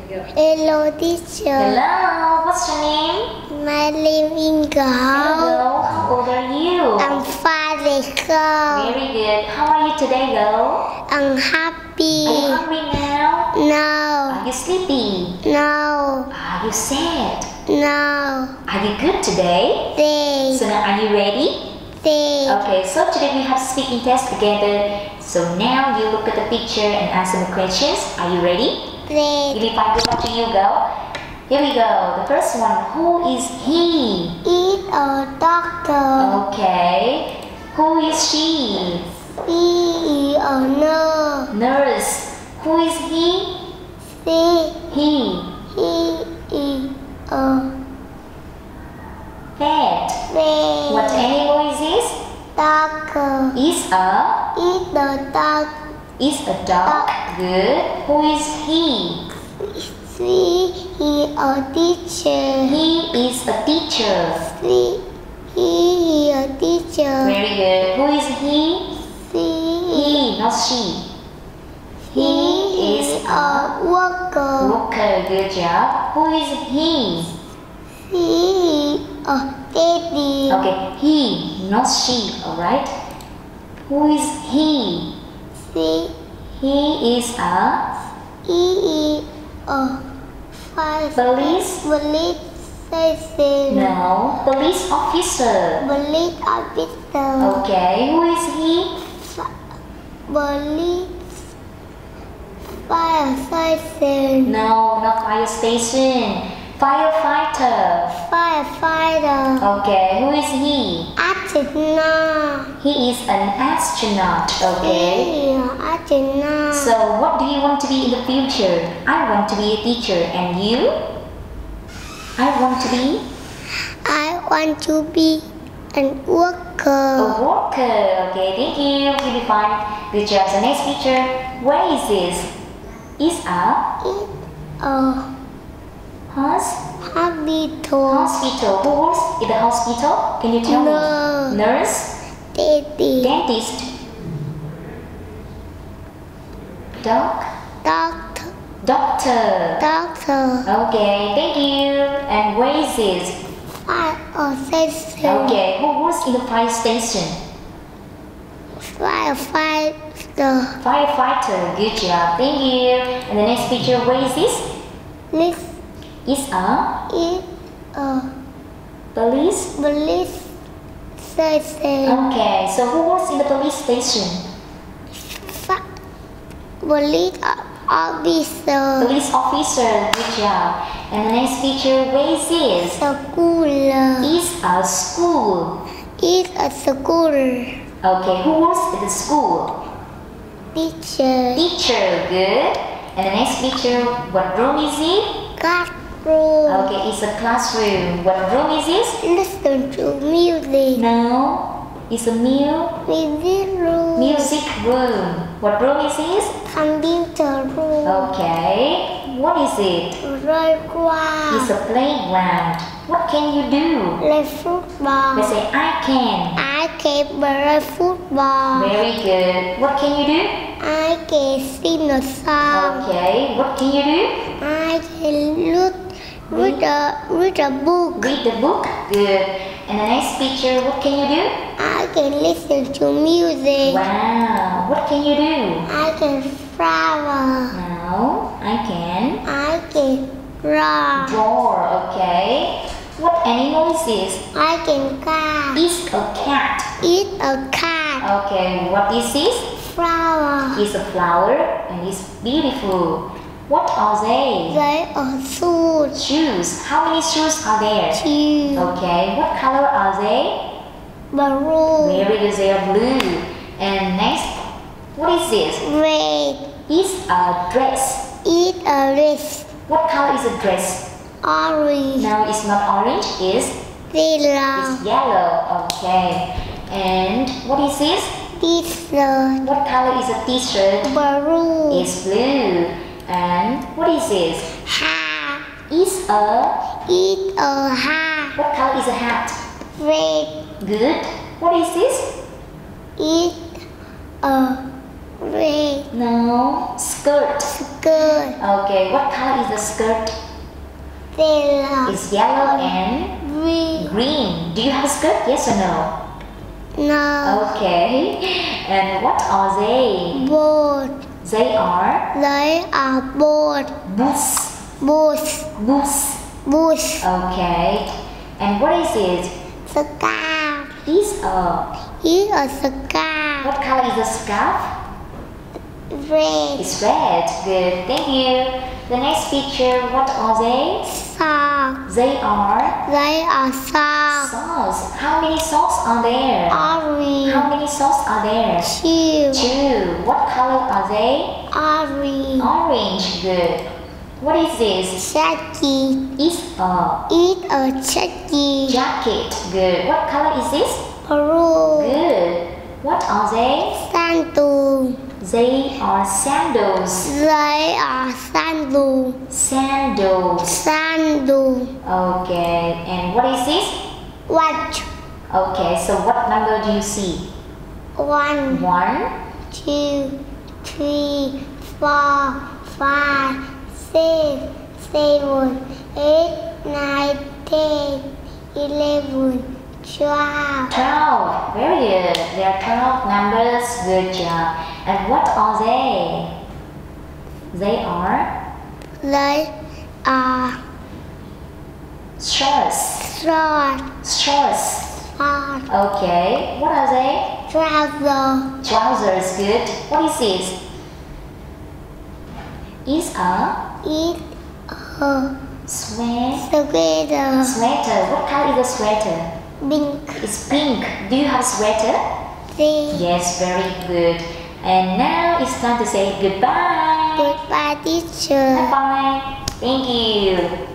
Hello, teacher. Hello, what's your name? My name is Girl. Hello, how old are you? I'm five years old. Very good. How are you today, girl? I'm happy. Are you hungry now? No, Are you sleepy? no, Are you sad? no. Are you good today? They, So now, are you ready? they, Okay, so today we have speaking test together. So now you look at the picture and answer the questions. Are you ready? They. Give me five. Good luck to you, go. Here we go. The first one. Who is he? Eat a doctor. Okay. Who is she? He is a nurse. Nurse. Who is he? He, He. he is a Pet. vet. What animal is this? Doctor. Is a Eat a dog. Is a dog. Good. Who is he? She is a teacher. He is a teacher. He is a teacher. Very good. Who is he? She He, not she. He is a worker. Worker. Good job. Who is he? He a daddy. Okay. He, not she. Alright. Who is he? She He is a he is a five police. police station. No. Police officer. Police officer. Okay. Who is he? Police fire station. No, not fire station. Firefighter. Firefighter. Okay, who is he? Astronaut. He is an astronaut. Okay. Is astronaut. So, what do you want to be in the future? I want to be a teacher, and you? I want to be I want to be an a worker. A worker. Okay, thank you. Give me five. Good job. The next picture. Where is this? Is a In a hos- hospital. hospital. Who works in the hospital? Can you tell Nurse. me? Nurse. Daddy. Dentist. Doc. Doctor. Doctor. Doctor. Okay, thank you. And where is this? Fire station. Okay, who works in the fire station? Firefighter. Firefighter. Good job. Thank you. And the next picture, where is this? This Is a is a police. police station. Okay, so who works in the police station? Police officer. Police officer. Good job. And the next picture, where is this? School. Is a school. Is a school. Okay, who works at the school? Teacher. Teacher, good. And the next picture, what room is it? Classroom. Okay, it's a classroom. What room is this? Listen to music. No, it's a mu Music room. music room. What room is this? Computer room. Okay, what is it? Playground. It's a playground. What can you do? Play football. Let's say I can. I can play football. Very good. What can you do? I can sing a song. Okay, what can you do? I can look, read a, read a book. Read the book. Good. And the next picture, what can you do? I can listen to music. Wow, what can you do? I can travel. Now I can I can draw. draw. Okay. What animal is this? I can cut. It's a cat. Eat a cat. Okay, what is this? Flower. It's a flower and it's beautiful. What are they? They are shoes. Shoes. How many shoes are there? Two. Okay, what color are they? Blue. Very good, they are blue. And next, what is this? Red. It's a dress. It's a dress. What color is a dress? Orange. No, it's not orange, it's, Yellow. it's yellow. Okay. And what is this? T-shirt. What color is a t-shirt? Blue. It's blue. And what is this? Hat. It's a, Eat a hat. what color is a hat? Red. Good. What is this? Eat a red. No. Skirt. skirt, Okay. What color is the skirt? sailor, It's yellow and green, green. Do you have a skirt? Yes or no? no, Okay. And what are they? boat, They are they are boat, boots. boots, Boots. boots, Okay. And what is it? scarf, Is a is a scarf, what color is the scarf? red, It's red. Good. Thank you. The next picture. What are they? sock, They are they are sock, socks. How many socks are there? orange, How many socks are there? two, Two. What color are they? orange, Orange. Good. What is this? jacket, It's a is a jacket, jacket. Good. What color is this? blue, Good. What are they? sandal, They are sandals. they are sandal, Sandals. sandal, Okay. And what is this? Watch, Okay. So what number do you see? one, One, two, three, four, five, six, seven, eight, nine, ten, eleven, twelve, twelve. Very good. There are twelve numbers. Good job. And what are they? They are they are shorts. Shorts. short, Okay. What are they? trouser, Trousers. Good. What is this? Is a eat a sweat sweater, sweater. What color is the sweater? pink, It's pink. Do you have a sweater? thing, Yes, very good. And now it's time to say goodbye. goodbye teacher. Bye bye. Thank you.